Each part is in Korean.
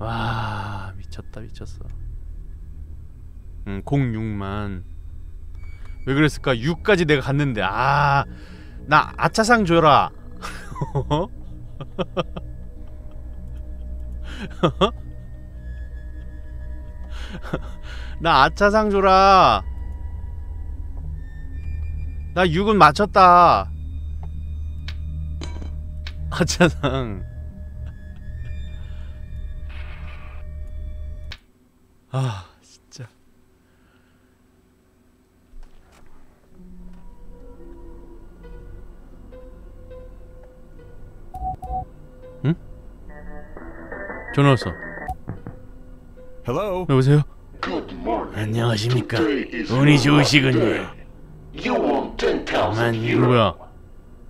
와 미쳤다 미쳤어. 음 06만. 왜 그랬을까? 6까지 내가 갔는데. 아 나 아차상 줘라. 나 아차상 줘라. 나 6은 맞췄다. 아차상 아 진짜 응? 전화 왔어 Hello? 여보세요? 안녕하십니까 운이 좋으시군요 day. You want 10,000 만. 뭐야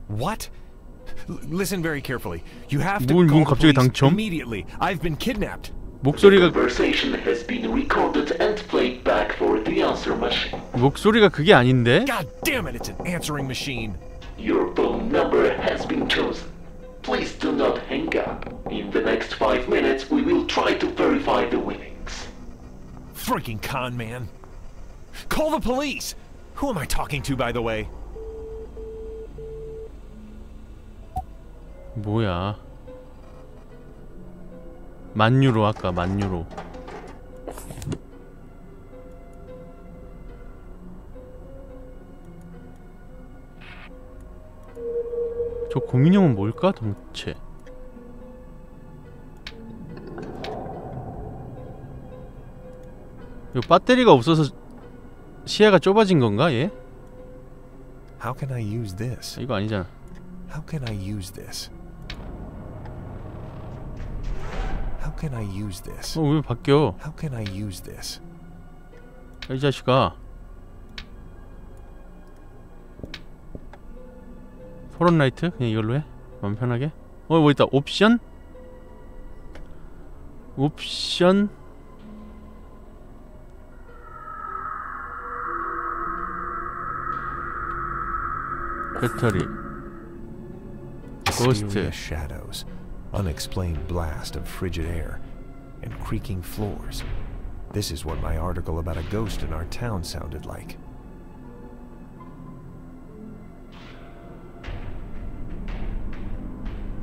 What? Listen very carefully. You have to 뭘, call 뭔 the police immediately. I've been kidnapped. 목소리가 Conversation has been recorded and played back for the answer machine. 목소리가 그게 아닌데? God damn it, it's an answering machine. Your phone number has been chosen. Please do not hang up. In the next five minutes, we will try to verify the winnings. Freaking con man. Call the police. Who am I talking to, by the way? 뭐야 만 유로 아까 만 유로 저 고민형은 뭘까 도대체 이거 배터리가 없어서 시야가 좁아진 건가 얘? How can I use this? 이거 아니잖아 How can I use this? Can I use this? 어 왜 바뀌어 How can I use this? 이 자식아 포런 라이트? 그냥 이걸로 해? 마음 편하게? 어 뭐 있다 옵션? 옵션? 배터리 shadows, unexplained blast of frigid air, and creaking floors. This is what my article about a ghost in our town sounded like.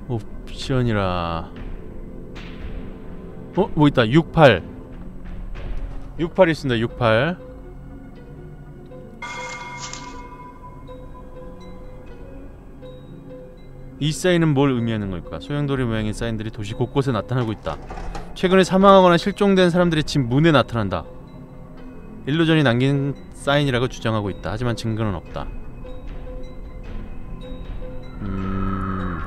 옵션이라 어? 뭐 있다 68 68 있습니다 68 이 사인은 뭘 의미하는 걸까? 소용돌이 모양의 사인들이 도시 곳곳에 나타나고 있다. 최근에 사망하거나 실종된 사람들의 집 문에 나타난다. 일루전이 남긴 사인이라고 주장하고 있다. 하지만 증거는 없다. 음...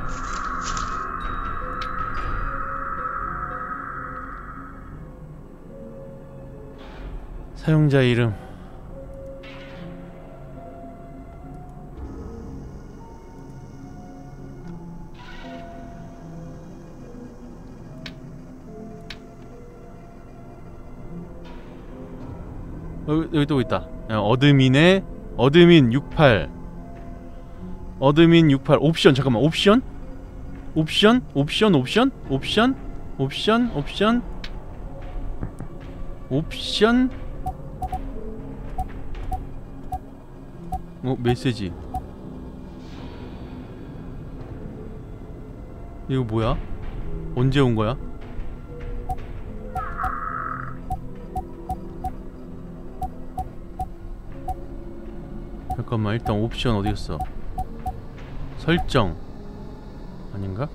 사용자 이름 여기, 여기 또 있다 야, 어드민의 admin 68 admin 68 옵션 잠깐만 옵션? 옵션? 옵션 옵션? 옵션? 옵션? 옵션? 옵션? 어 메시지 이거 뭐야? 언제 온 거야? 잠깐만 일단 옵션 어디였어? 설정 아닌가?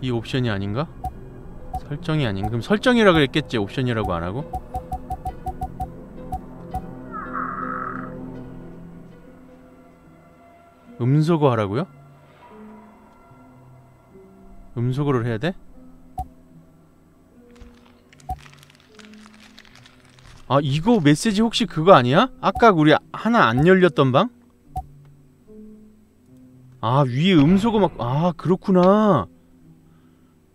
이 옵션이 아닌가? 설정이 아닌 그럼 설정이라 그랬겠지 옵션이라고 안 하고? 음소거 하라고요? 음소거를 해야 돼? 아 이거 메시지 혹시 그거 아니야? 아까 우리 하나 안 열렸던 방? 아 위에 음소거 마크 아 그렇구나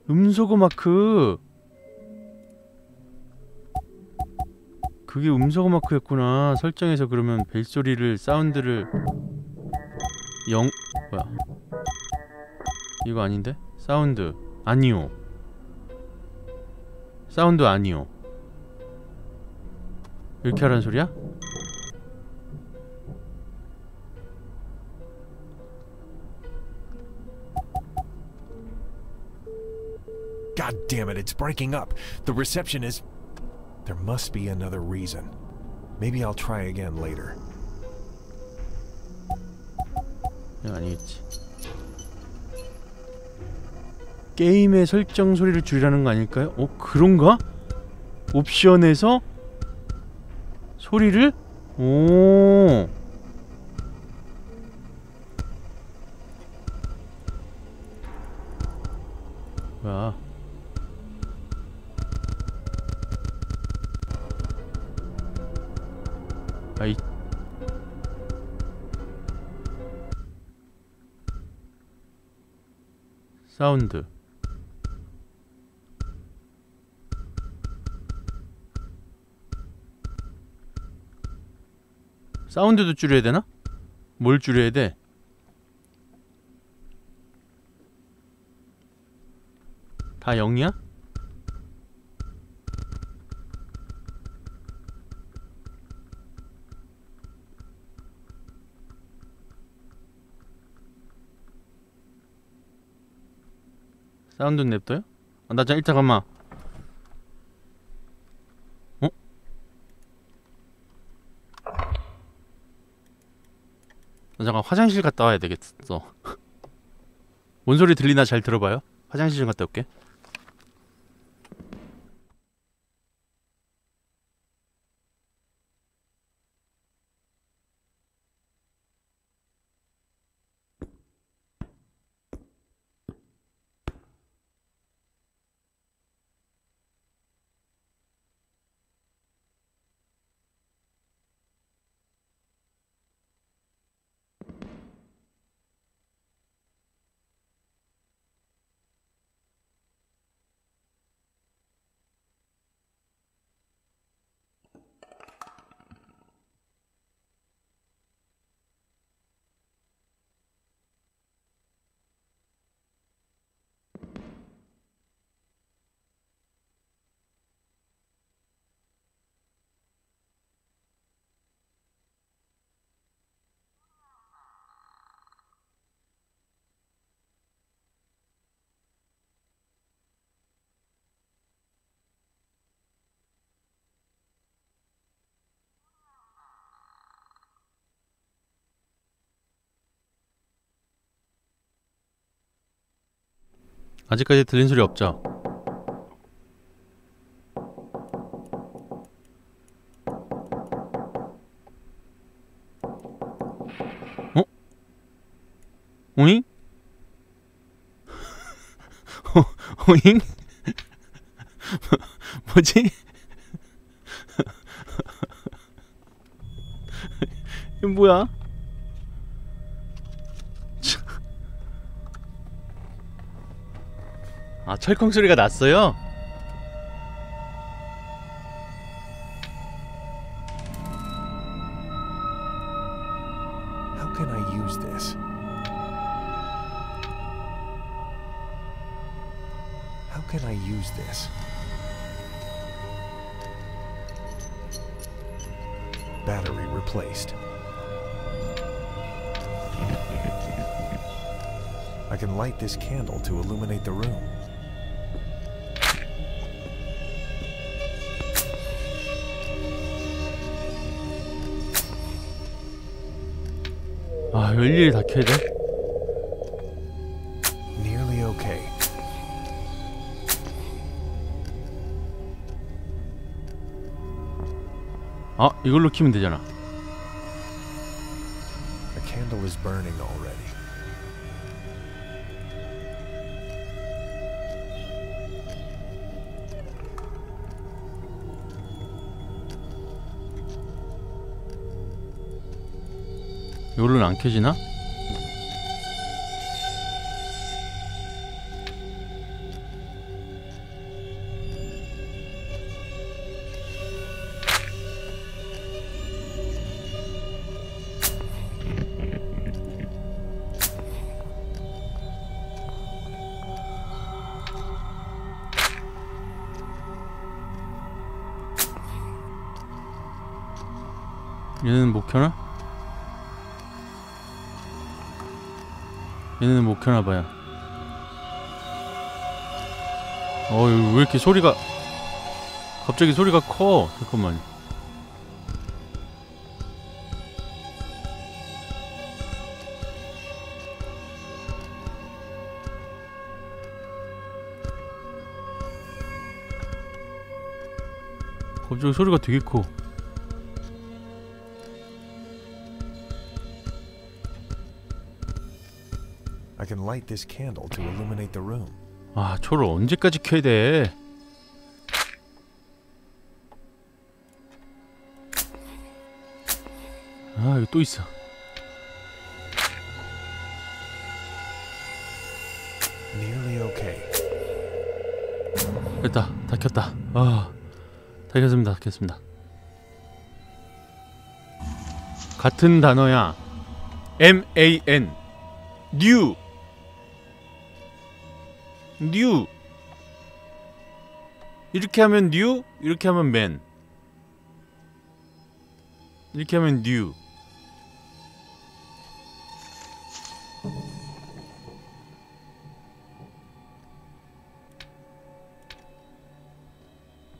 음소거 마크 그게 음소거 마크였구나 설정에서 그러면 벨소리를 사운드를 영 뭐야 이거 아닌데? 사운드 아니요 사운드 아니요 이렇게 하라는 소리야? God damn it, it's breaking up. The reception is. There must be another reason. Maybe I'll try again later. 이거 아니겠지 게임의 설정 소리를 줄이라는 거 아닐까요? 어? 그런가? 옵션에서 소리를? 오 뭐야 아이 사운드 사운드도 줄여야 되나? 뭘 줄여야 돼? 다 0이야? 사운드 냅둬요? 아, 나 자, 잠깐만 잠깐 화장실 갔다 와야 되겠어. 뭔 소리 들리나 잘 들어봐요? 화장실 좀 갔다 올게 아직까지 들린 소리 없죠? 어? 오잉? 어, 오잉? 뭐지? 이거 뭐야? 철컹 소리가 났어요? 이걸로 키면 되잖아 The candle is burning already. 이걸로는 안 켜지나? 얘는 못 켜나 봐요. 어이 왜 이렇게 소리가 갑자기 소리가 커? 잠깐만. 갑자기 소리가 되게 커. Can light this candle to illuminate the room. 아, 초를 언제까지 켜야 돼? 아, 이거 또 있어. Nearly okay. 됐다. 다 켰다. 아. 다 켰습니다. 다 켰습니다. 같은 단어야. M A N. new. New. 이렇게 하면 new, 이렇게 하면 man. 이렇게 하면 new.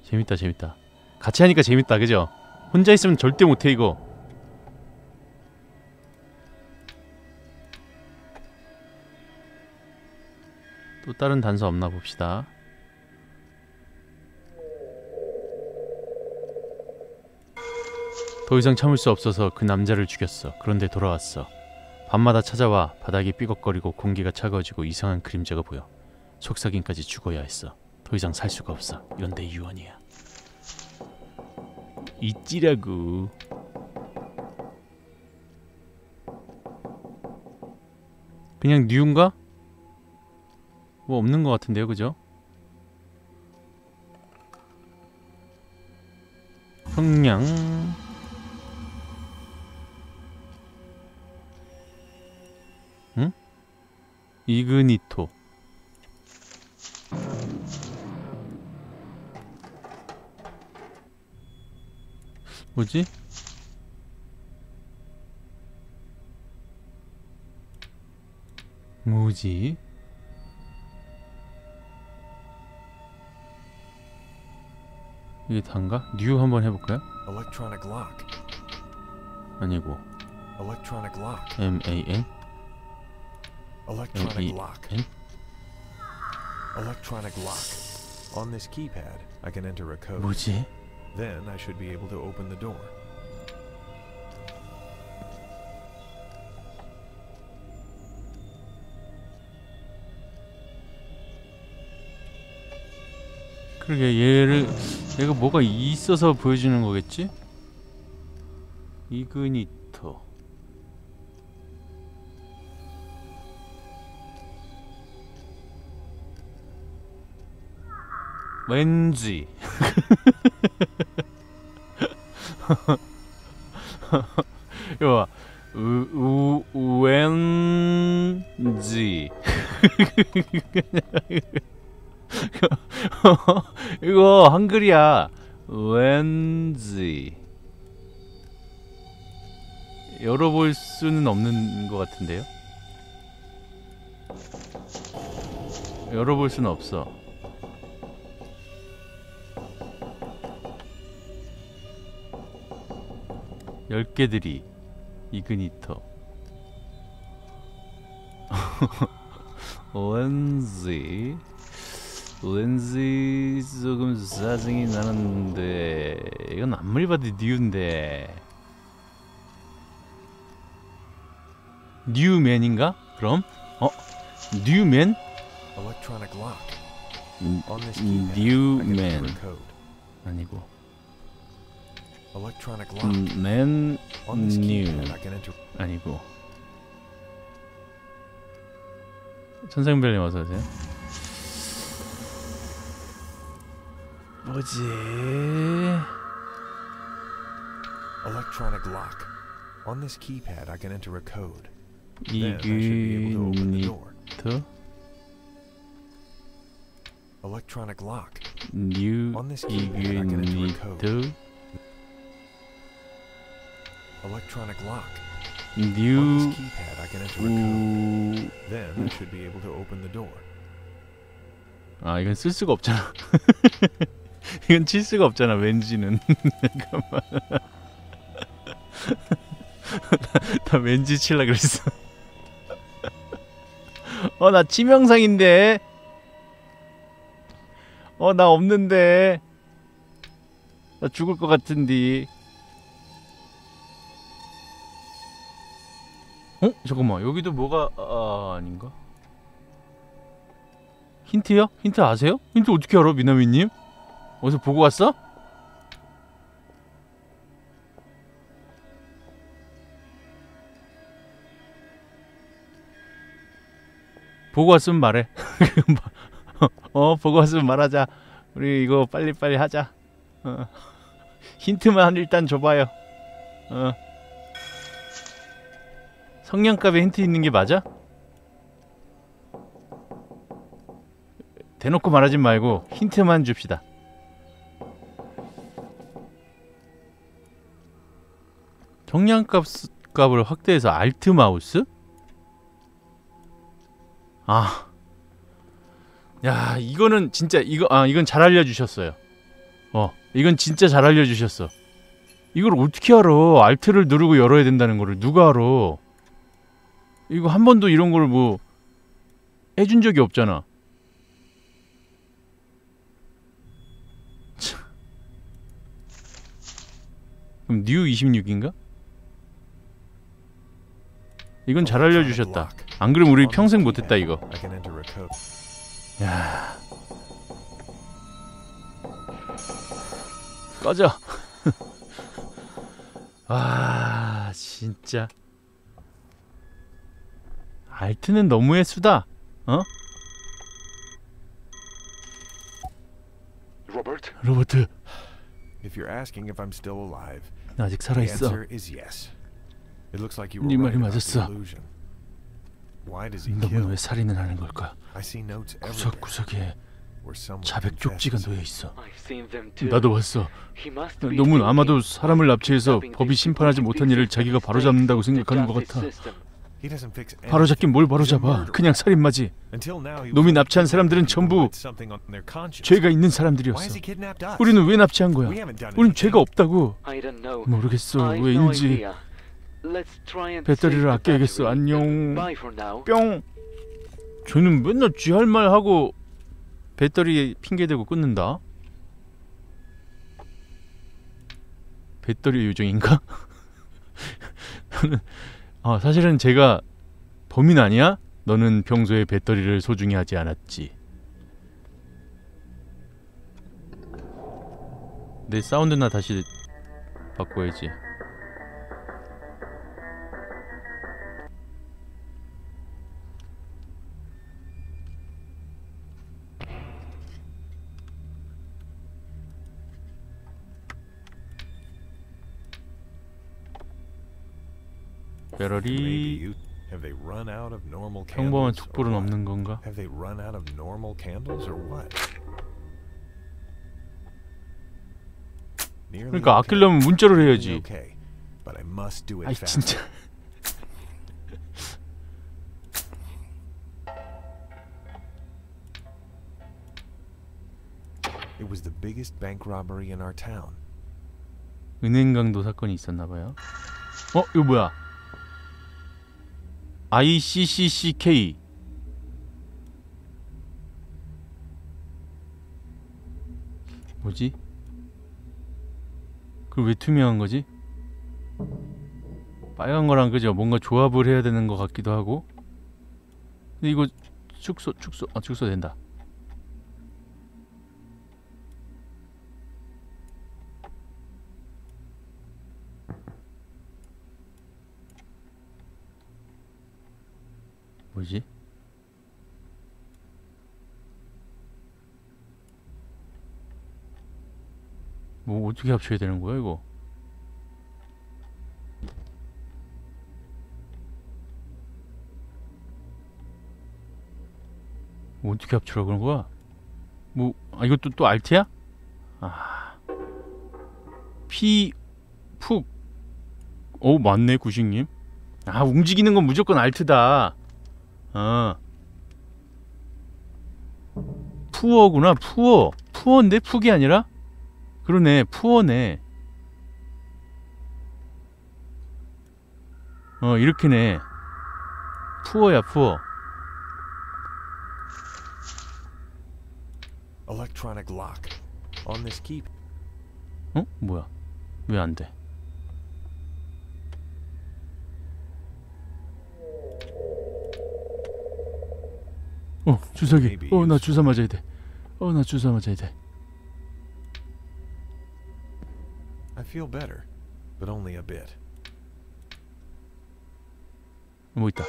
재밌다 재밌다 같이 하니까 재밌다 그죠? 혼자 있으면 절대 못해 이거 다른 단서 없나 봅시다. 더 이상 참을 수 없어서 그 남자를 죽였어. 그런데 돌아왔어. 밤마다 찾아와 바닥이 삐걱거리고 공기가 차가워지고 이상한 그림자가 보여. 속삭임까지 죽어야 했어. 더 이상 살 수가 없어. 이건 내 유언이야. 있지라고 그냥 뉴인가? 뭐 없는 것 같은데요 그죠? 평양 응? 이그니토 뭐지? 뭐지? 이게 단가? 뉴 한번 해볼까요? Electronic lock. 아니고 Electronic lock. M A N Electronic E lock. N Electronic lock. On this keypad, I can enter a code. 뭐지? Then I should be able to open the door. 그러게 얘를 얘가 뭐가 있어서 보여주는 거겠지? 이그니터 왠지 이거 봐. 우, 우, 왠지 이거 한글이야. 왠지 열어볼 수는 없는 것 같은데요? 열어볼 수는 없어. 열 개들이 이그니터. 왠지 왠지 조금 짜증이 나는데 이건 아무리 봐도 뉴인데 뉴맨인가? 그럼? 어? 뉴맨? 음, 음, 뉴맨. 아니고. 음, 맨 enter. 아니고 천상별님 어서 오세요. 뭐지? Electronic lock. On this keypad, I can enter a code. Then I should be able to open the door. 이그니터 Electronic lock. 뉴 On this keypad, I can enter a code. 이그니터 Electronic lock. On 뉴 this keypad, I can enter a code. 우... Then I should be able to open the door. 아 이건 쓸 수가 없잖아. 이건 칠 수가 없잖아. 왠지는 잠깐만. 나, 나 왠지 칠라 그랬어. 어 나 치명상인데. 어 나 없는데. 나 죽을 것 같은디. 어 잠깐만 여기도 뭐가 아, 아닌가? 힌트요? 힌트 아세요? 힌트 어떻게 알아, 미나미님? 어디서 보고 왔어? 보고 왔으면 말해. 어, 보고 왔으면 말하자. 우리 이거 빨리빨리 하자. 어. 힌트만 일단 줘봐요. 어. 성냥갑에 힌트 있는 게 맞아? 대놓고 말하지 말고 힌트만 줍시다. 정량값 값을 확대해서 알트 마우스? 아, 야 이거는 진짜 이거 아 이건 잘 알려 주셨어요. 어, 이건 진짜 잘 알려 주셨어. 이걸 어떻게 알아? Alt를 누르고 열어야 된다는 거를 누가 알아? 이거 한 번도 이런 걸 뭐 해준 적이 없잖아. 그럼 new 26인가? 이건 잘 알려주셨다. 안 그러면 우리 평생 못했다 이거. 야. 꺼져. 아 진짜. 알트는 너무의 수다. Robert? 로버트, If you're asking if I'm still alive, 나 아직 살아 있어. 네 말이 맞았어. illusion. Why does he 너는? 왜 살인을 하는 걸까? I see notes everywhere 구석구석에 where someone 자백 쪽지가. 놓여 있어. I've seen them too. 나도 봤어. He must be 놈은 아마도 사람을 납치해서 법이 심판하지 못한 일을 자기가 바로잡는다고 생각하는 것 같아. system. He doesn't fix 바로잡긴 anything. 뭘 바로잡아. 그냥 살인마지. Until now, he was 놈이 납치한 사람들은 전부 with something on their conscience. 죄가 있는 Why 사람들이었어. 우리는 왜 납치한 거야? We haven't done 우린 anything. 죄가 없다고. I don't know. 모르겠어. 왜인지. 배터리를 아껴야겠어. 안녕. 뿅. 쟤는 맨날 쥐 할 말 하고 배터리 핑계 대고 끊는다. 배터리 요정인가? 아 사실은 제가 범인 아니야? 너는 평소에 배터리를 소중히 하지 않았지. 내 사운드나 다시 바꿔야지. 배럴이 평범한 촛불은? 없는 건가? 그러니까. 아끼려면 Nearly 해야지. 아이. 진짜. 은행 강도 사건이 있었나 봐요. 어, 이거 뭐야? ICCCK 뭐지? 그걸 왜 투명한 거지? 빨간 거랑 그죠? 뭔가 조합을 해야 되는 것 같기도 하고. 근데 이거 축소 축소 아 축소 된다. 뭐지? 뭐 어떻게 합쳐야 되는 거야 이거? 뭐 어떻게 합치라 그런 거야? 뭐 아, 이것도 또 알트야? 아. 피, 푹, 오 맞네 구식님 아 움직이는 건 무조건 알트다 어. 푸어구나 푸어. 푸어인데 푸기 아니라? 그러네 푸어네. 어 이렇게네. 푸어야 푸어. 어? 뭐야? 왜 안 돼? 어 주사기 어 나 주사 맞아야 돼어 나 주사 맞아야 돼 I feel better, but only a bit. 뭐 있다.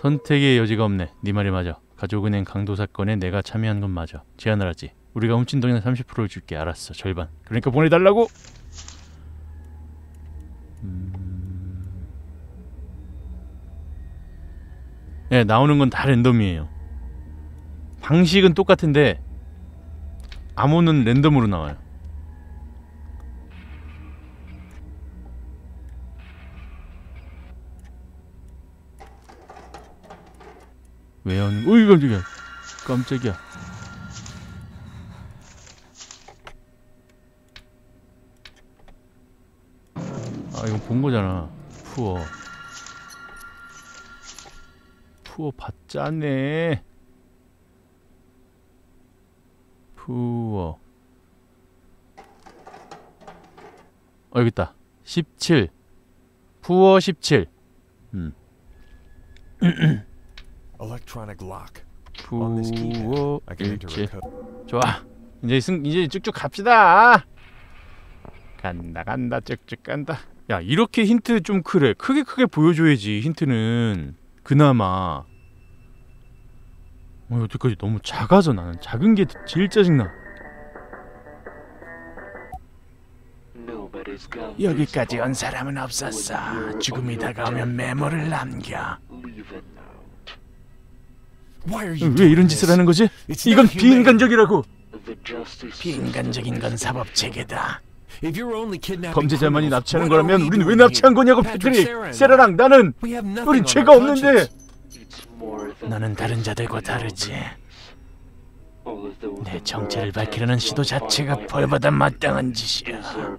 선택의 여지가 없네. 네 말이 맞아. 가족은행 강도 사건에 내가 참여한 건 맞아. 제안을 하지. 우리가 훔친 돈의 30%를 줄게. 알았어. 절반. 그러니까 보내달라고. 네, 나오는 건 다 랜덤이에요. 방식은 똑같은데 암호는 랜덤으로 나와요. 왜 하는 어이 깜짝이야 깜짝이야. 아 이거 본 거잖아. 푸어 푸어 봤자네. 푸어. 어 여기 있다. 17 푸어 17 음. 푸어 I can enter 17 a code. 좋아. 이제 승 이제 쭉쭉 갑시다. 간다 간다 쭉쭉 간다. 야 이렇게 힌트 좀 크래. 크게 크게 보여줘야지 힌트는. 그나마 어 여태까지 너무 작아서 나는 작은 게 제일 짜증나 여기까지 온. 사람은 없었어. 죽음이 다가오면 메모를 남겨. 왜 이런? 짓을 하는 거지? 이건. 비인간적이라고 비인간적인 건 사법 체계다. 범죄자만이 납치하는 거라면 우리는 왜 납치한? 거냐고 패트릭 세라랑 나는 우린 죄가 없는데 너는 다른 자들과 다르지. 내 정체를 밝히려는 시도 자체가 wife 마땅한 짓이야.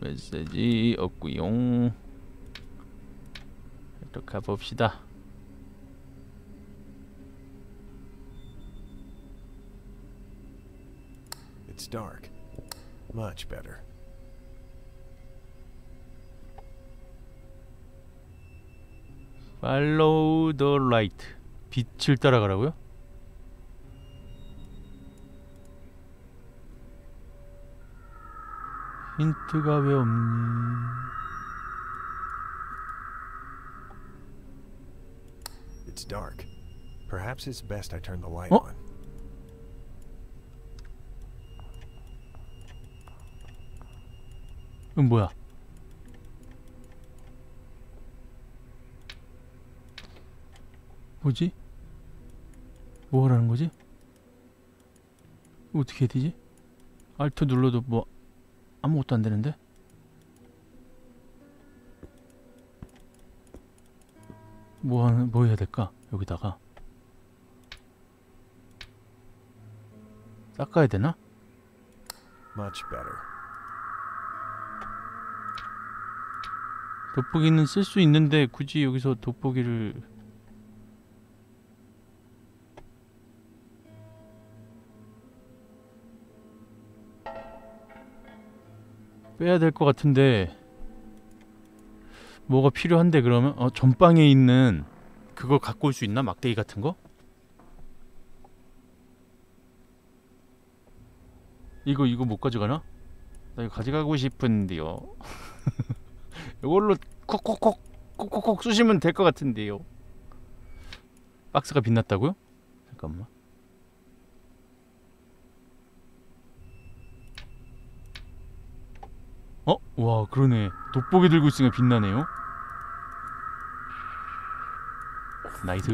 메시지 없구용 또 가봅시다 It's dark. Much better. Follow the light 빛을 따라가라고요? 힌트가 왜 없니? It's dark. Perhaps it's best I turn the light Oh. on. 이건 뭐야? 뭐지? 뭐 하라는 거지? 어떻게 해야 되지? 알트 눌러도 뭐 아무것도 안 되는데? 뭐 하는 뭐 해야 될까? 여기다가 닦아야 되나? Much better. 돋보기는 쓸 수 있는데 굳이 여기서 돋보기를 빼야 될 것 같은데 뭐가 필요한데 그러면 어 전방에 있는 그거 갖고 올 수 있나 막대기 같은 거? 이거 이거 못 가져가나? 나 이거 가져가고 싶은데요. 이걸로 콕콕콕 콕콕콕 쑤시면 될 것 같은데요. 박스가 빛났다고요? 잠깐만. 어? 와 그러네 돋보기 들고 있으니까 빛나네요 나이스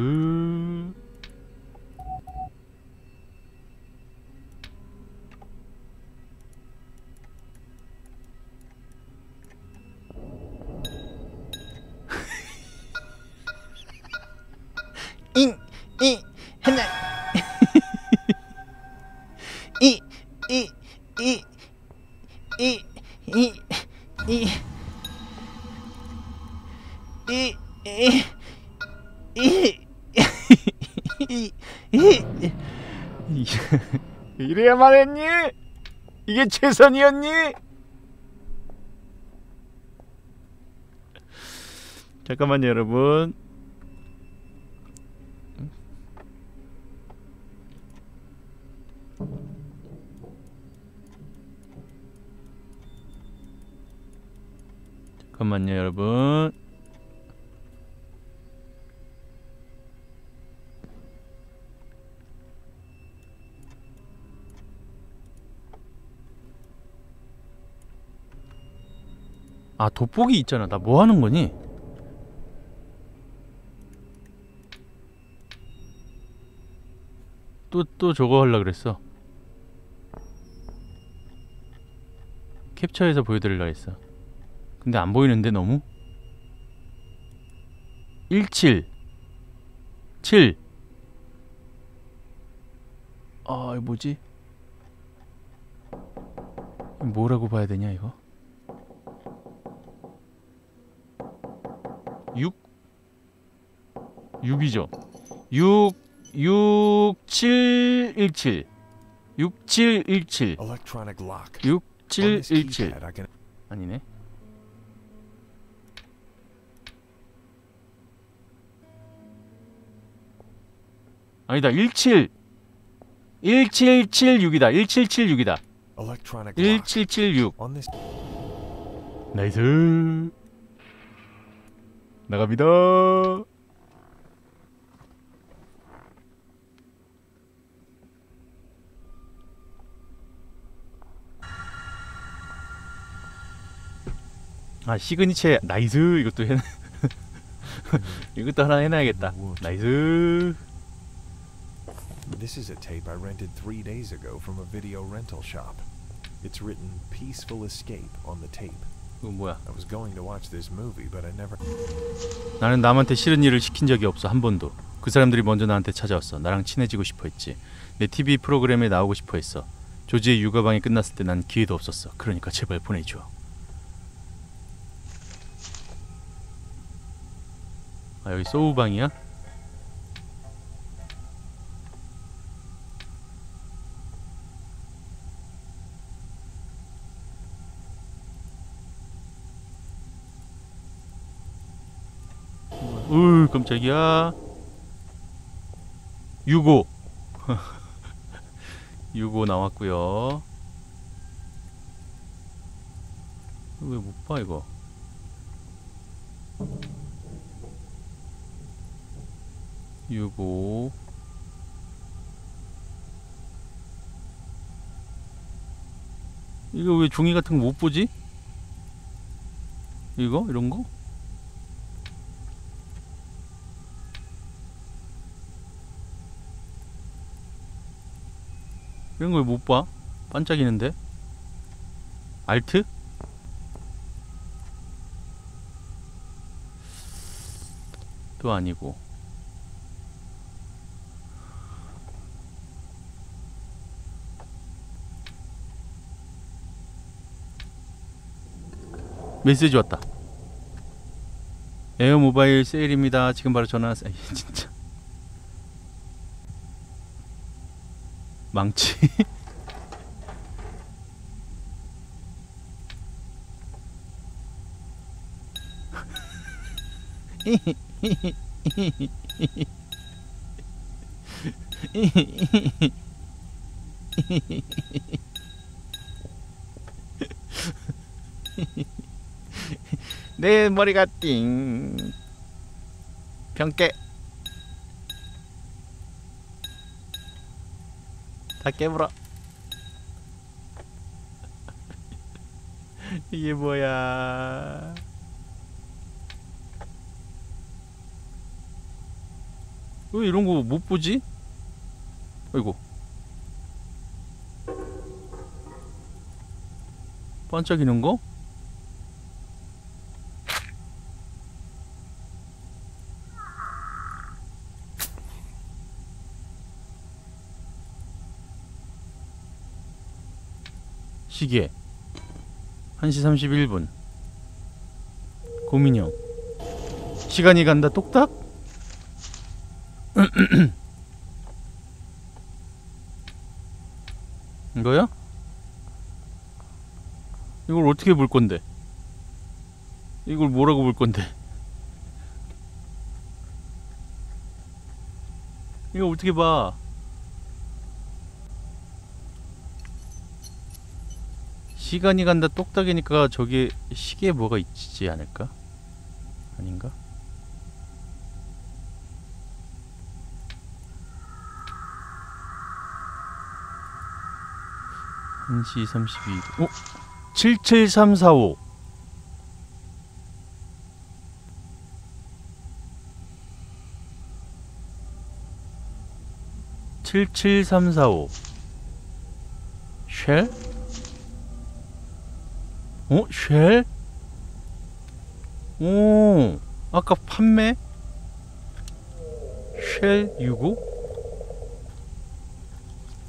이래야만 했니? 이게 최선이었니? 잠깐만요 여러분 잠깐만요 여러분 아 돋보기 있잖아 나 뭐 하는 거니? 또 또 저거 하려 그랬어 캡처해서 보여드리려 했어 근데 안 보이는데 너무? 17 7 아, 이거 뭐지? 뭐라고 봐야 되냐, 이거? 6 6이죠. 6 6717 6717 6717 아니네. 아니다. 17 1776이다. 1776이다. 1776 나이스. 나갑니다. 아 시그니처 나이스 이것도 해 이것도 하나 해놔야겠다 Nice This is a tape I rented three days ago from a video rental shop. It's written "Peaceful Escape" on the tape. 이거 뭐야. 나는 남한테 싫은 일을 시킨 적이 없어 한 번도. 그 사람들이 먼저 나한테 찾아왔어. 나랑 친해지고 싶어 했지. 내 TV 프로그램에 나오고 싶어 했어. 조지의 육아방이 끝났을 때 난 기회도 없었어. 그러니까 제발 보내줘. 아 여기 소우방이야? 으 깜짝이야. 6호 6호 나왔고요. 왜 못 봐 이거? 유고. 이거 왜 종이 같은 거 못 보지? 이거? 이런 거? 이런 걸 못 봐? 반짝이는데? 알트? 또 아니고 메시지 왔다 에어 모바일 세일입니다 지금 바로 전화하세요 진짜 망치. 내 머리가 띵. 병깨 다 깨물어 이게 뭐야? 왜 이런 거 못 보지? 아이고. 반짝이는 거? 시계 1시 31분 고민형 시간이 간다 똑딱? 이거야? 이걸 어떻게 볼 건데? 이걸 뭐라고 볼 건데? 이거 어떻게 봐? 시간이 간다 똑딱이니까 저기 시계에 뭐가 있지 않을까? 아닌가? 한시 32분 어? 77345 77345 쉘? 어? 쉘? 오 아까 판매? 쉘 65?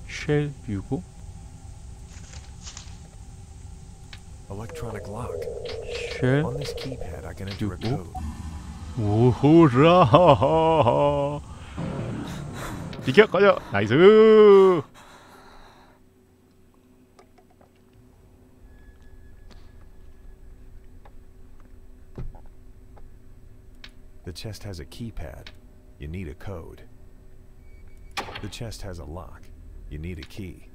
쉘 65? Electronic lock. 쉘? On this keypad, I can enter a Dugu. code. 오호라 비켜 꺼져 나이스 chest has a keypad. You need a code. The chest has a lock. You need a key.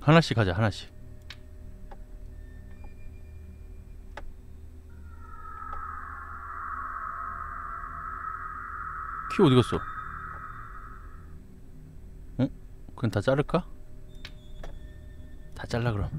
하나씩 하자 하나씩 키 어디 갔어? 그럼 다 자를까? 다 잘라 그럼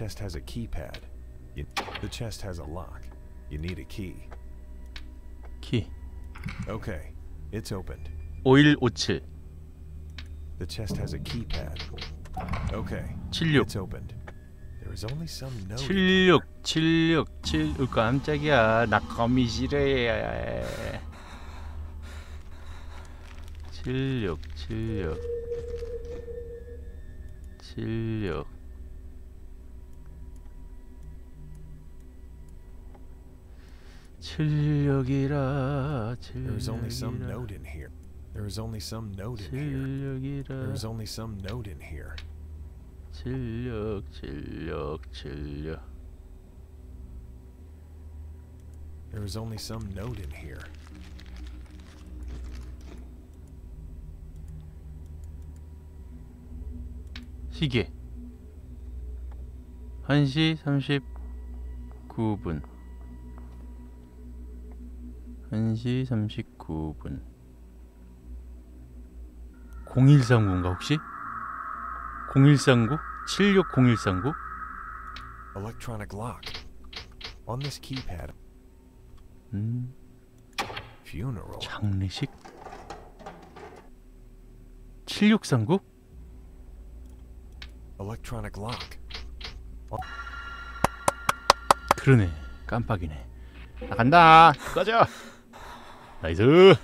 chest has a keypad. You, the chest has a lock. You need a key. 키 Okay, it's opened. 5157 The chest has a keypad. Okay, 76 it's opened. There is only some note. 76 76 7 으, 깜짝이야 나 거미 싫어해 76 76 76 76이라 There is only some 76이라 note in here. There is only some note in here. There 실력이라 is only some note in here. 실력 실력 실력 There is only some note in here. 시계 1시 39분 1시 39분 0139인가 혹시? 0139? 760139? Electronic lock. On this keypad, 음, funeral. 장례식 7639? Electronic lock. 그러네 깜빡이네 나간다 꺼져 나이스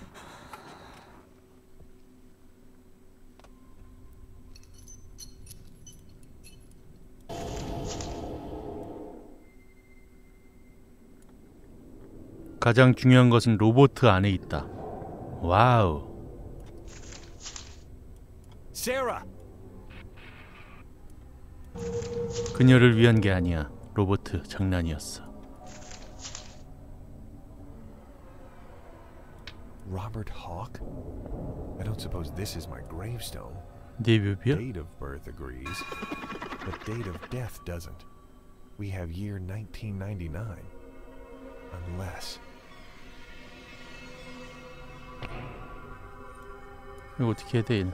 가장 중요한 것은 로보트 안에 있다. 와우. 그녀를 위한 게 아니야. 로보트 장난이었어. Robert Hawke? I don't suppose this is my gravestone. 네 묘비야? Date of birth agrees, but date of death doesn't. We have year 1999. Unless. 이거 어떻게 해야 돼? 얘는?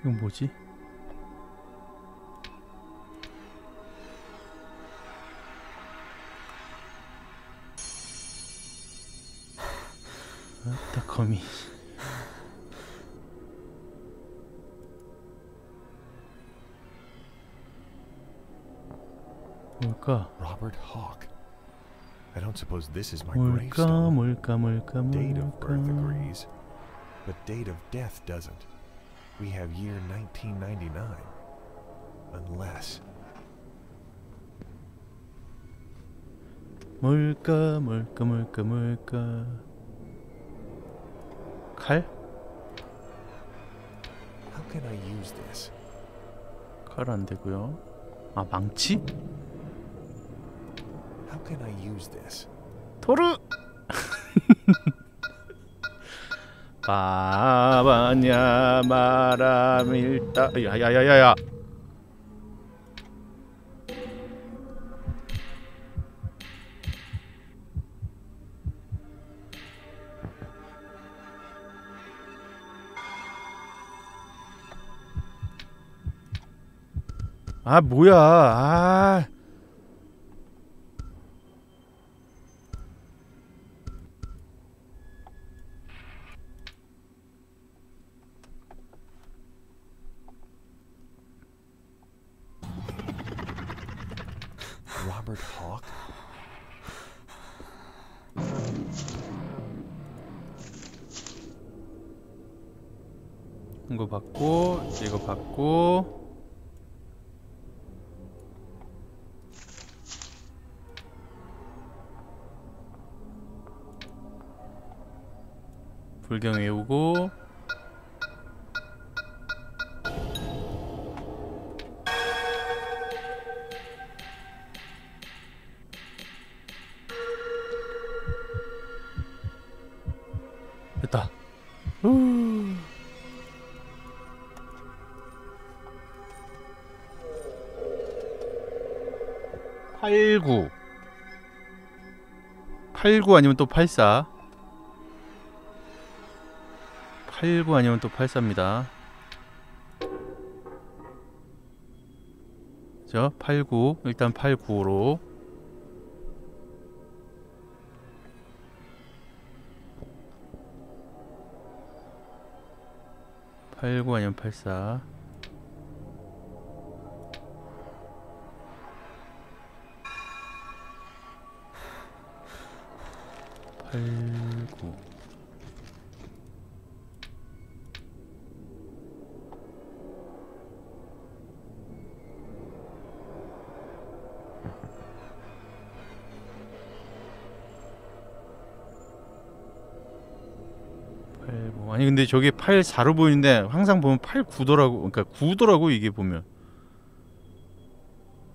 이건 뭐지? 아따 거미 뭘까? Robert Hawke. I don't suppose this is my 뭘까 gravestone. 뭘까 뭘까 Date of birth 뭘까 agrees, but date of death doesn't. We have year 1999. Unless. 뭘까 뭘까 뭘까 뭘까 칼? How can I use this? 칼안 되고요 아 망치? How can I use this? 토르 바바냐 마라밀다 야야야야야 아 뭐야. 아 89 아니면 또 84 89 아니면 또 84입니다. 저 89 일단 89로. 팔구 아니면 팔사 팔구 팔구 아니 근데 저게 84로 보이는데 항상 보면 89더라고 그러니까 9더라고 이게 보면.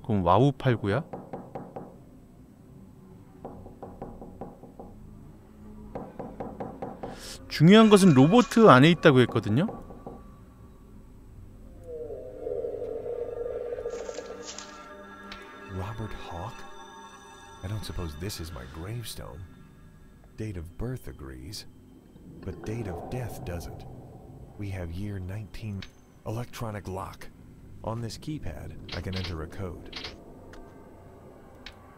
그럼 와우 89야? 중요한 것은 로보트 안에 있다고 했거든요. Robert Hawke? I don't suppose this is my gravestone. Date of birth agrees, but date of death doesn't. We have year 19. Electronic lock. On this keypad, I can enter a code.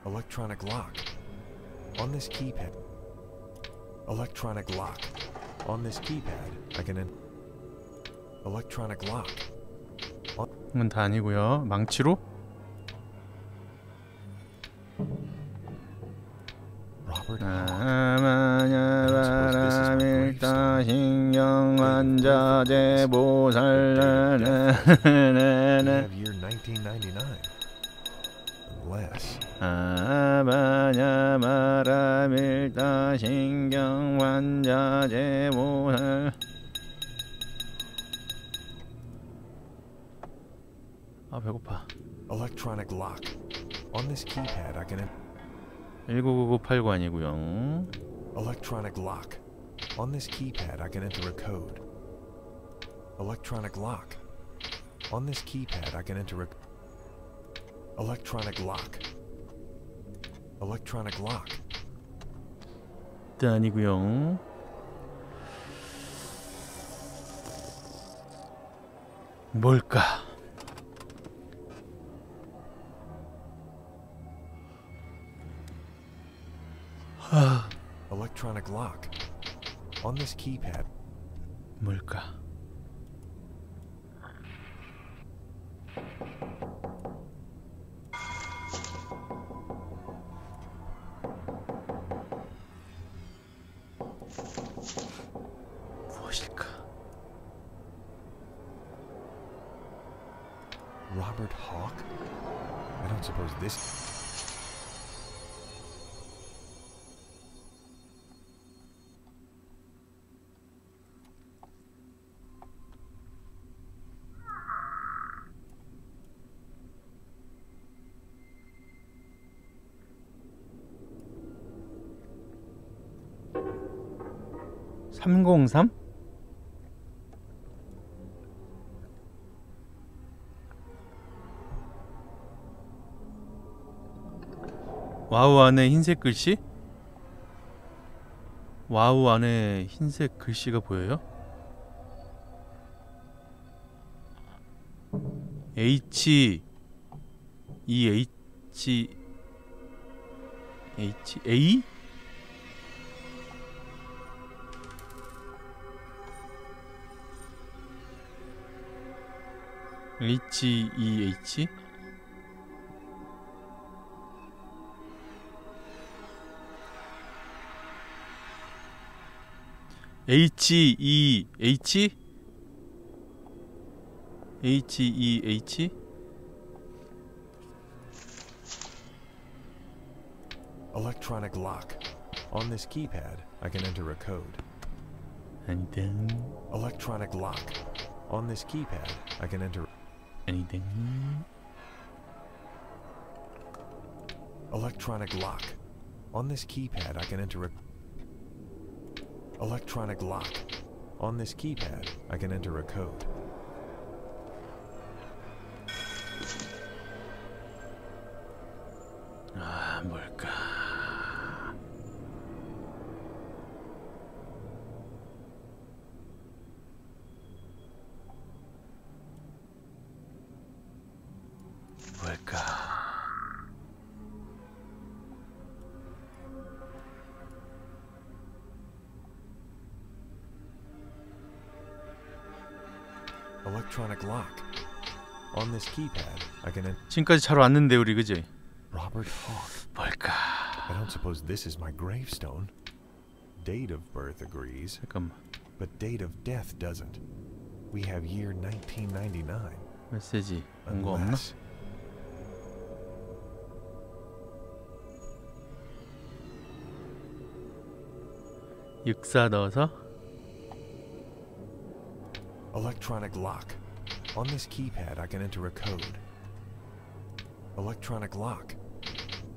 Electronic lock. On this keypad. Electronic lock. On this keypad, I can. Electronic lock. 이건 다 아니고요. 망치로 Robert 아. Hawke. 나마냐바라밀다 신경 환자제 We 보살라나 have year 1999. unless. 아바냐 마라밀다 신경 환자 제보살 아 배고파 Electronic lock. On this keypad, I can. En- 199989 아니고요 electronic lock. On this keypad, I can enter a code. Electronic lock. On this keypad, I can enter a. Electronic lock. Electronic lock. 또 아니고요 뭘까 Electronic lock. On this keypad, 뭘까 무엇일까 403? 와우 안에 흰색 글씨? 와우 안에 흰색 글씨가 보여요? H E H H A HEH Electronic lock. On this keypad, I can enter a code. And then electronic lock. On this keypad, I can enter anything. Electronic lock. On this keypad, I can enter a... Electronic lock. On this keypad, I can enter a code. 지금까지 잘 왔는데 우리 그지 Robert Hawk. 뭘까 I don't suppose this is my gravestone. Date of birth agrees, 잠깐만 but date of death doesn't. We have year 1999. 메시지 온 거 없나 Unless. 육사 넣어서 Electronic lock. on this keypad, I can enter a code. Electronic lock.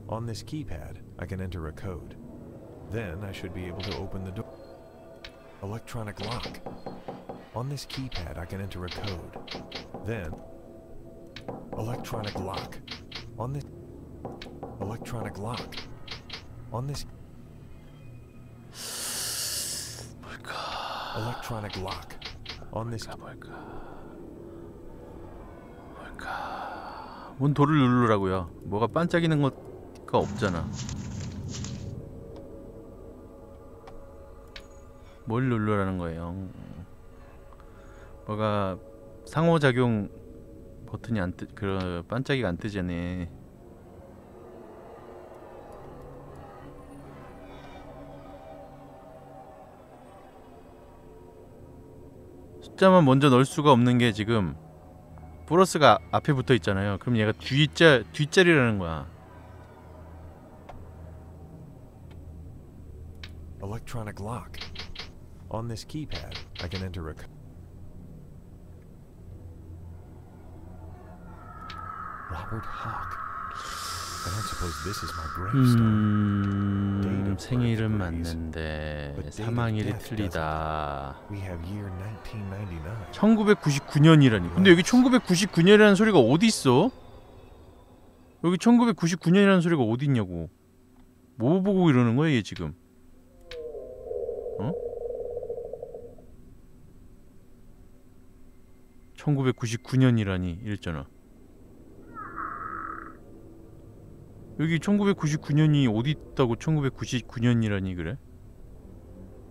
On this keypad, I can enter a code. Then I should be able to open the door. Electronic lock. On this keypad, I can enter a code. Then. Electronic lock. On this. Electronic lock. On this. Electronic lock. On this. 뭘 뭔 돌을 누르라고요? 뭐가 반짝이는 것가 없잖아. 뭘 누르라는 거예요? 뭐가 상호작용 버튼이 안 뜨, 그 반짝이가 안 뜨잖아 숫자만 먼저 넣을 수가 없는 게 지금 플러스가 앞에 붙어 있잖아요 그럼 얘가 뒷자, 뒷자리라는 거야 Electronic lock. On this keypad, I can enter a Robert Hawk. I don't suppose this is my gravestone. 음... 생일은 맞는데 사망일이 틀리다. We have year 1999. 1999년이라니. 근데 여기 1999년이라는 소리가 어디 있어? 여기 1999년이라는 소리가 어디 있냐고. 뭐 보고 이러는 거야 얘 지금? 어? 1999년이라니 이랬잖아. 여기 1999년이 어디 있다고 1999년이라니 그래?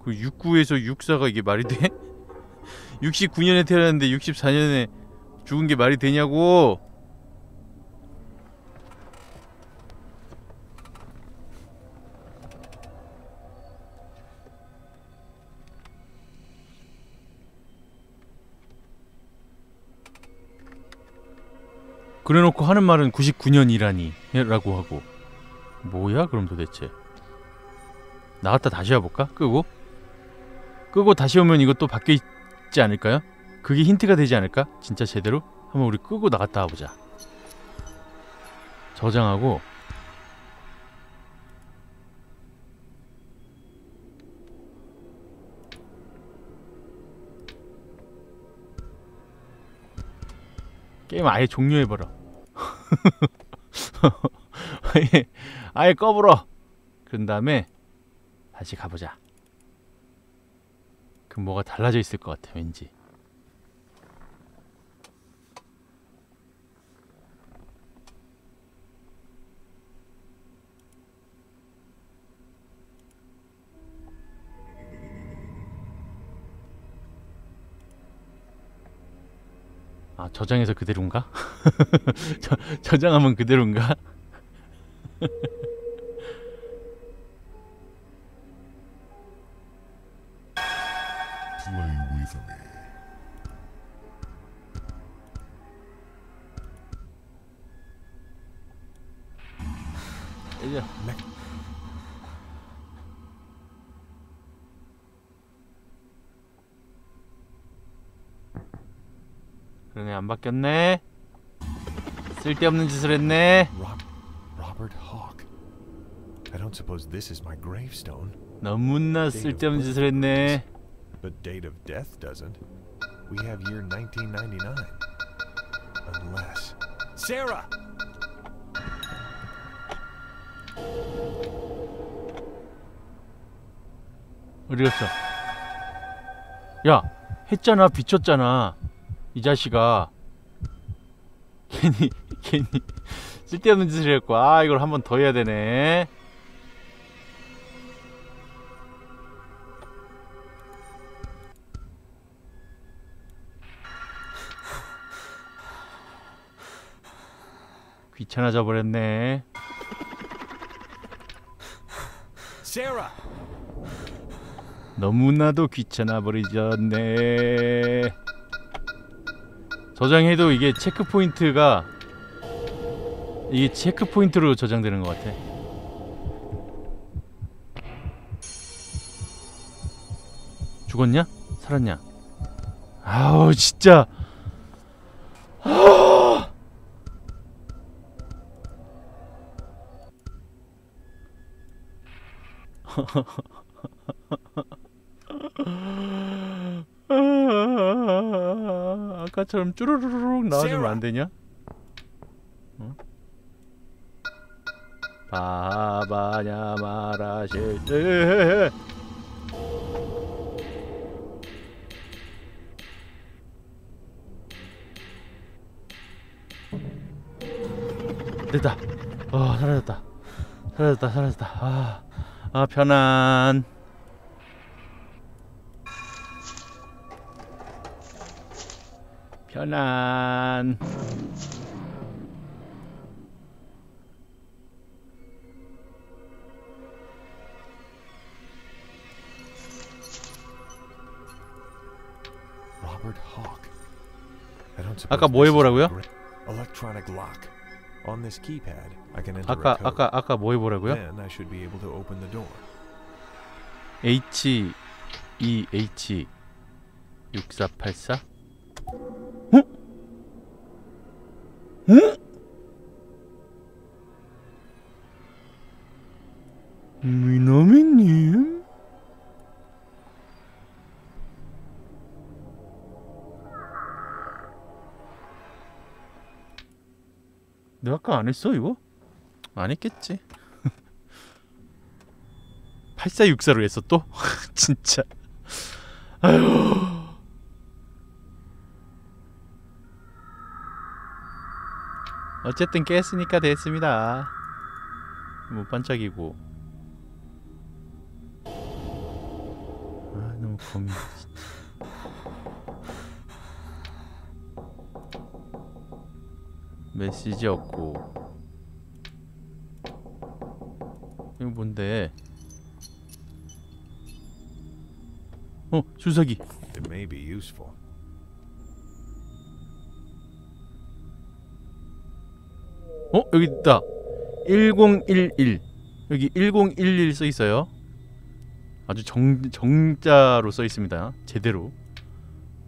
그 69에서 64가 이게 말이 돼? 69년에 태어났는데 64년에 죽은 게 말이 되냐고? 그래놓고 하는 말은 99년이라니 라고 하고 뭐야 그럼 도대체 나갔다 다시 와볼까? 끄고? 끄고 다시 오면 이것도 바뀌어 있지 않을까요? 그게 힌트가 되지 않을까? 진짜 제대로? 한번 우리 끄고 나갔다 와보자 저장하고 게임 아예 종료해버려 아예, 아예 꺼버려 그런 다음에 다시 가보자. 그럼 뭐가 달라져 있을 것 같아 왠지 아 저장해서 그대로인가? 저, 저장하면 그대로인가? Play with me. 이제 그러네 안 바뀌었네 쓸데없는 짓을 했네 Rob- Robert Hawk. I don't suppose this is my gravestone, 너무나 쓸데없는 짓을 했네 but date of death doesn't. We have year 1999. Unless. Sarah! 어디 갔어 야 했잖아 비쳤잖아 이 자식아 괜히 괜히 쓸데없는 짓을 했고 아 이걸 한 번 더 해야 되네 귀찮아져 버렸네 Sarah! 너무나도 귀찮아 버리졌네. 저장해도 이게 체크 포인트가 이게 체크 포인트로 저장되는 것 같아. 죽었냐? 살았냐? 아우 진짜. 아! 아, 아까처럼 쭈루루룩 나와주면 안 되냐? 어? 바바냐 때 됐다. 어 사라졌다. 사라졌다. 사라졌다. 아, 아 편안. 편안. Robert Hawk. I don't suppose 아까 뭐 this is my 해보라고요? gra- Electronic lock. On this keypad, I can enter 아까 a code. 아까 아까 뭐 해보라고요? Then I should be able to open the door. H E H 6484 어? 어? 미나미님? 내가 아까 안 했어 이거? 안 했겠지 8464로 했어 또? 진짜 아휴 어쨌든 깼으니까 됐습니다. 뭐 반짝이고. 아 너무 고민 메시지 없고. 이거 뭔데? 어 주사기. It may be useful. 어? 여기 있다. 1011 여기 1011 써 있어요. 아주 정, 정자로 써 있습니다. 제대로.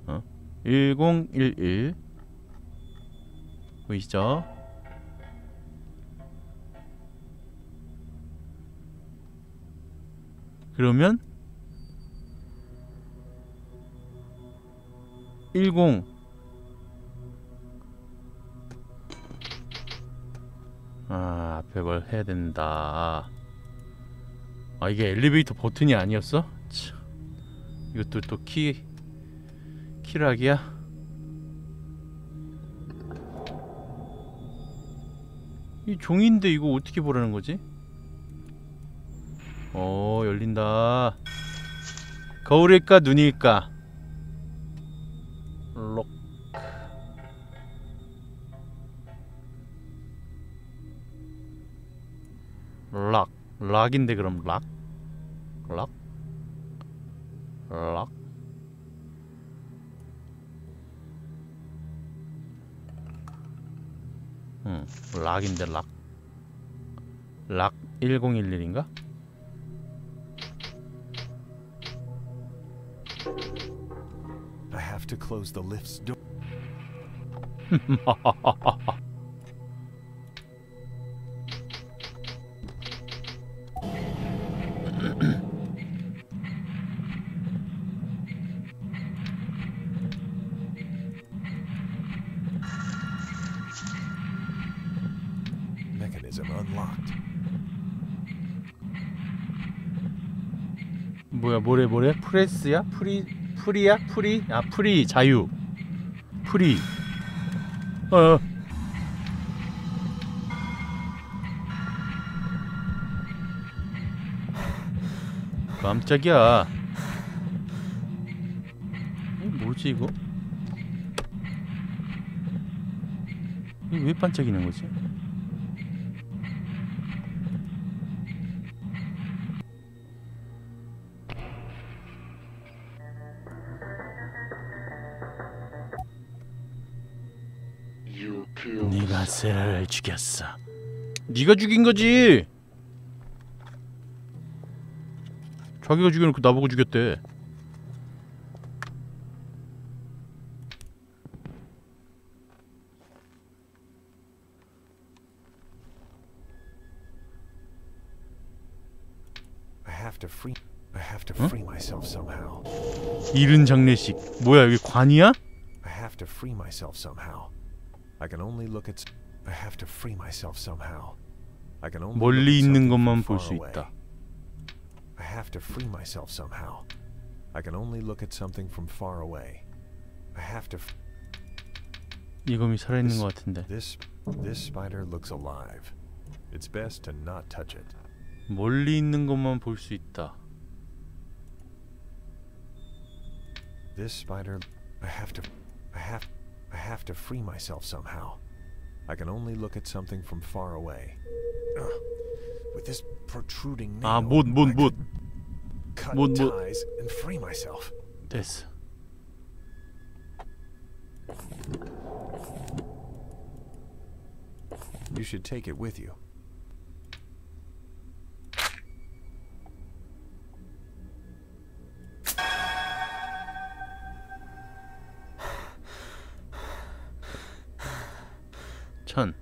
어? 1011 보이시죠? 그러면 10 아 앞에 뭘 해야 된다 아 이게 엘리베이터 버튼이 아니었어? 참. 이것도 또 키 키락이야? 이 종인데 이거 어떻게 보라는 거지? 어 열린다 거울일까 눈일까 락 락인데 그럼 락? 락? 락? 응 락인데 락? 락 1011인가? I have to close the lift's door. 프레스야? 프리 프리야? 프리? 아 프리 자유. 프리. 어. 깜짝이야. 이 뭐지 이거? 이게 왜 반짝이는 거지 세라를 죽였어. 네가 죽인 거지. 자기가 죽여놓고 나보고 죽였대. I have to free. I have to Huh? free myself somehow. 이른 장례식. 뭐야 여기 관이야? I have to free myself somehow. I can only look at. s- I have to free myself somehow. I can only. look 멀리 at 있는 something 것만 from 볼 수 far away. 있다. I have to free myself somehow. I can only look at something from far away. I have to. F- 이검이 살아있는 것 같은데. this this spider looks alive. It's best to not touch it. 멀리 있는 것만 볼 수 있다. This spider. I have to. I have. I have to free myself somehow. I can only look at something from far away. Ugh. With this protruding ah, nail, ah, boot, boot, boot. cut boot, boot. ties and free myself. This. You should take it with you. 천.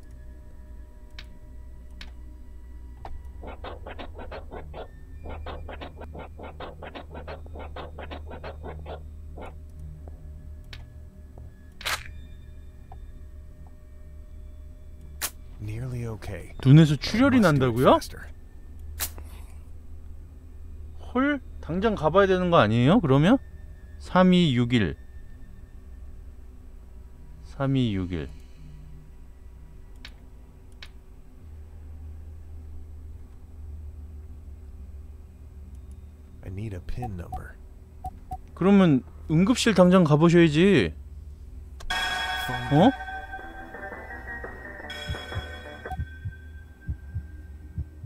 눈에서 출혈이 난다고요? 헐? 당장 가봐야 되는 거 아니에요? 그러면? 3261 3261 I need a pin number. 그러면 응급실 당장 가보셔야지 어?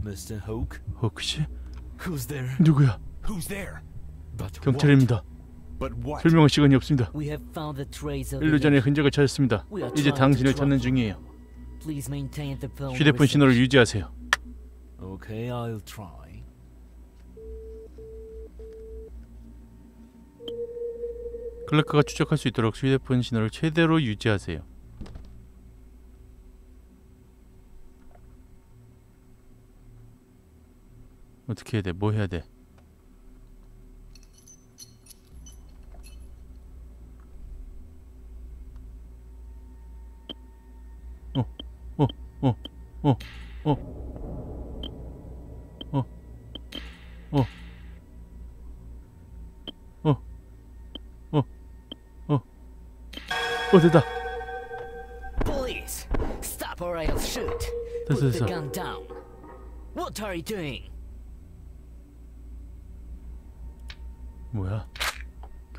Mr. Hoke? 혹시? Who's there? 누구야? Who's there? But 경찰입니다 But what? 설명할 시간이 없습니다 We have found the trace of 일루 전에 the 흔적을 찾았습니다 이제 당신을 찾는. 중이에요 Please maintain the phone 휴대폰 신호를. 유지하세요 Okay, I'll try. 클라크가 추적할 수 있도록 휴대폰 신호를 최대로 유지하세요 어떻게 해야 돼? 뭐 해야 돼? 어, 어, 어, 어, 어, 어, 어, 어, 어, 어, 됐다. Police! Stop or I'll shoot! 됐어, Put the 됐어. gun down! What are you doing? 뭐야?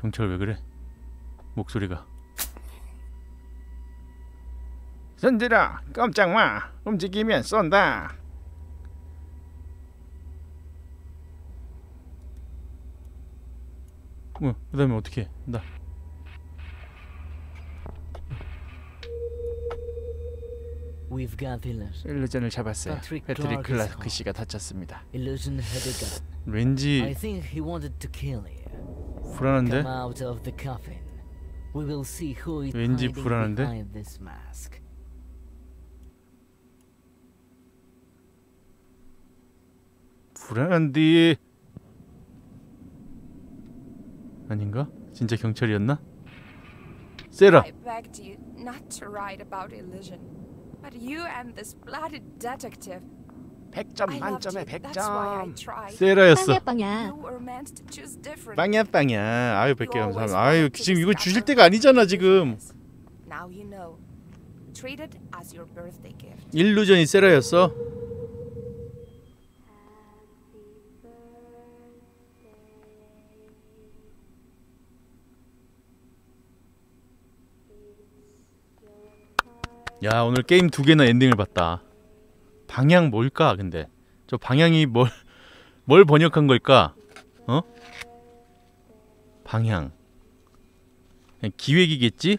경찰 왜 그래? 목소리가. 손들어, 깜짝 마. 움직이면 쏜다. 뭐, 그 다음에 어떻게? 나. 일루전을 잡았어요. 패트리 클라크 씨가 다쳤습니다. 왠지 불안한데? 왠지 불안한데? 불안한데 아닌가? 진짜 경찰이었나? 세라. But you and this bloody detective. 100점 만점에 100점. 세라였어. 빵야빵야. 빵야빵야. 아유 100개 감사합니다. 아유 지금 이거 주실 때가 아니잖아 지금. 일루전이 세라였어? 야 오늘 게임 두 개나 엔딩을 봤다. 방향 뭘까 근데 저 방향이 뭘 뭘 번역한 걸까? 어? 방향 기획이겠지?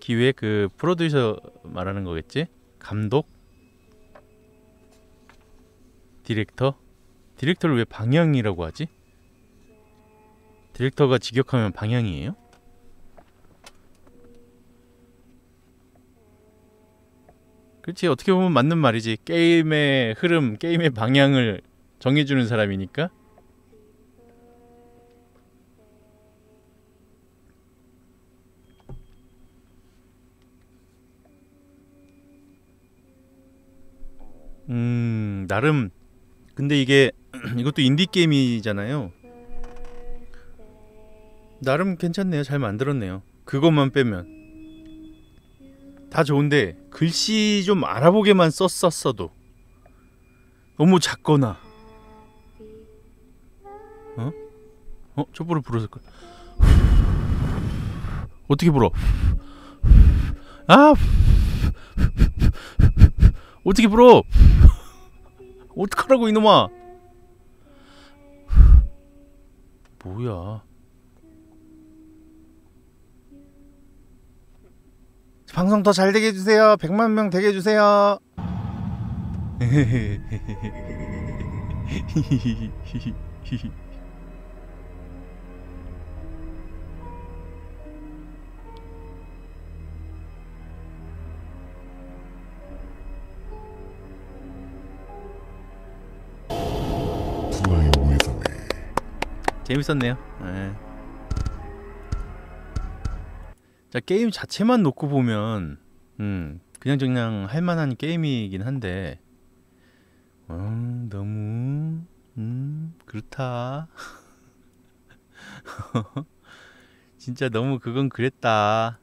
기획 그 프로듀서 말하는 거겠지? 감독? 디렉터? 디렉터를 왜 방향이라고 하지? 디렉터가 직역하면 방향이에요? 그렇지 어떻게 보면 맞는 말이지 게임의 흐름, 게임의 방향을 정해주는 사람이니까 음 나름 근데 이게 이것도 인디 게임이잖아요. 나름 괜찮네요. 잘 만들었네요. 그것만 빼면 다 좋은데 글씨 좀 알아보게만 썼었어도 너무 작거나 어? 어? 촛불을 불었을 걸. 어떻게 불어? 아! 어떻게 불어? 어떡하라고 이놈아 뭐야 방송 더 잘 되게 해주세요. 100만 명 되게 해주세요. 재밌었네요. 네. 자 게임 자체만 놓고 보면 음 그냥 그냥 할 만한 게임이긴 한데 어, 너무 음 그렇다. 진짜 너무 그건 그랬다.